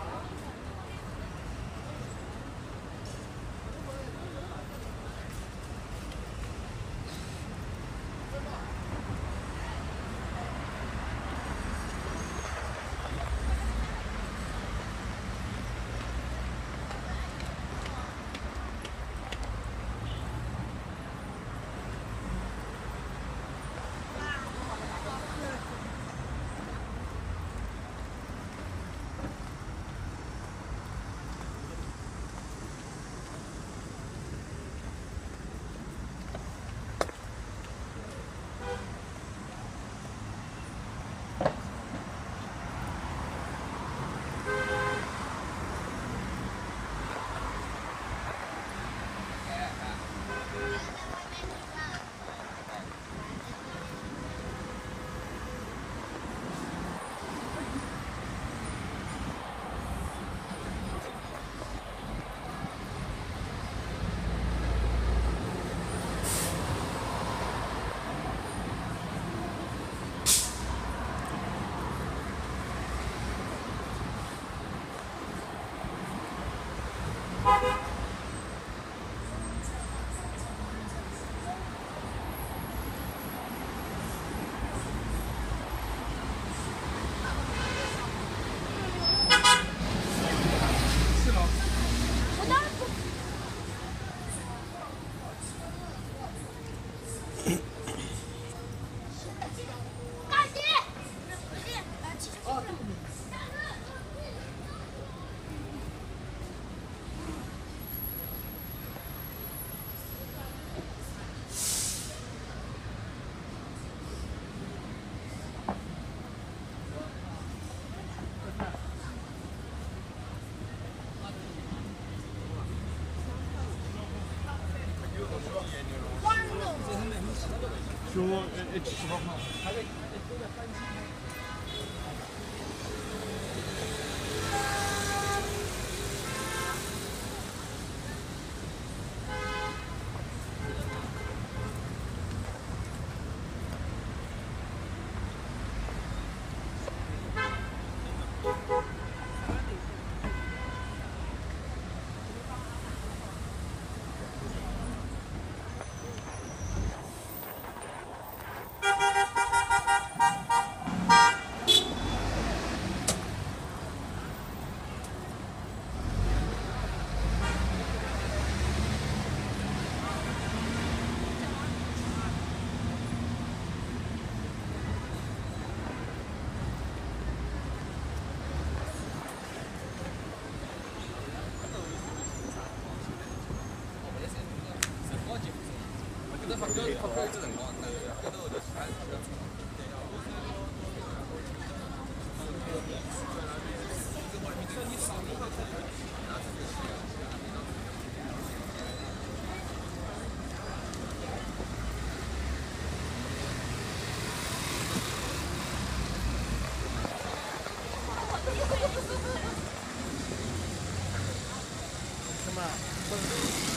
何? Şu, et, et, et, 什么？